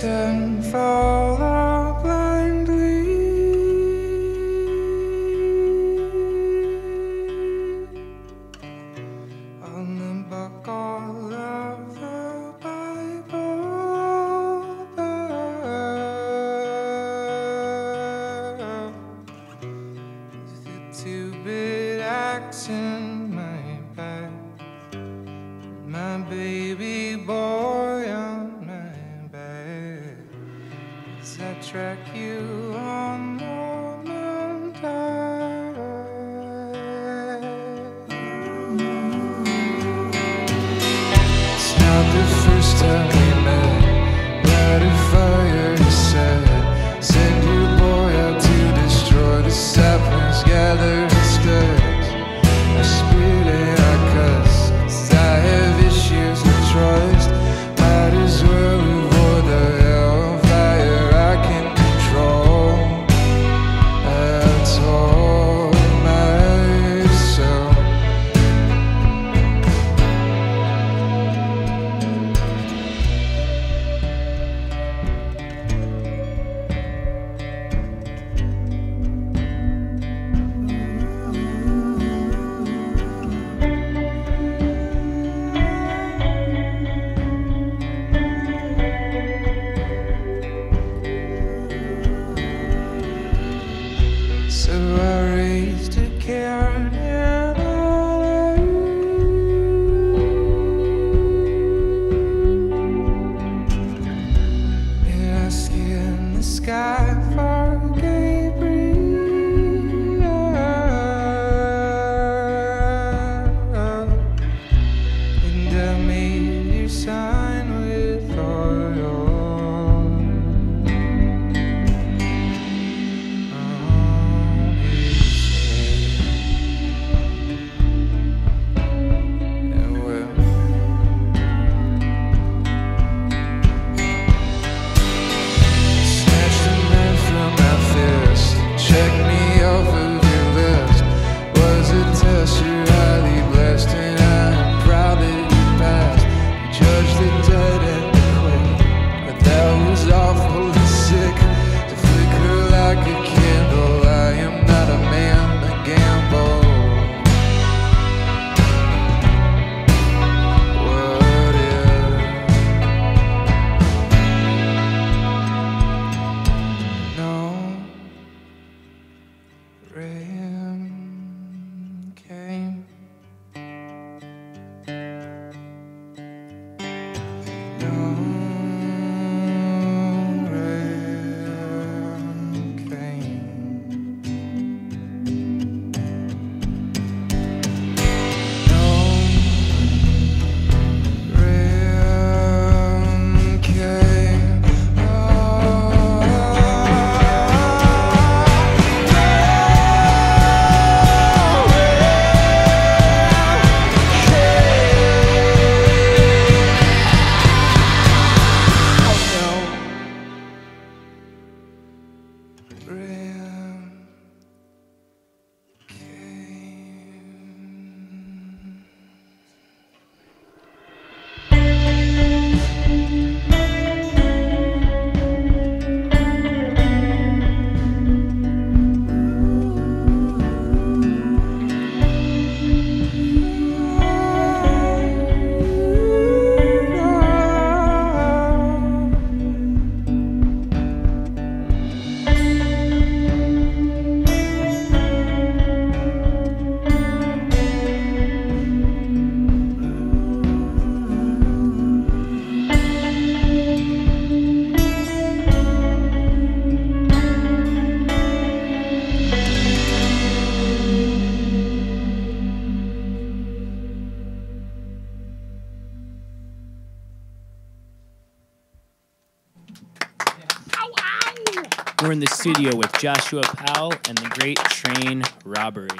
distant fall. you. dead We're in the studio with Joshua Powell and the Great Train Robbery.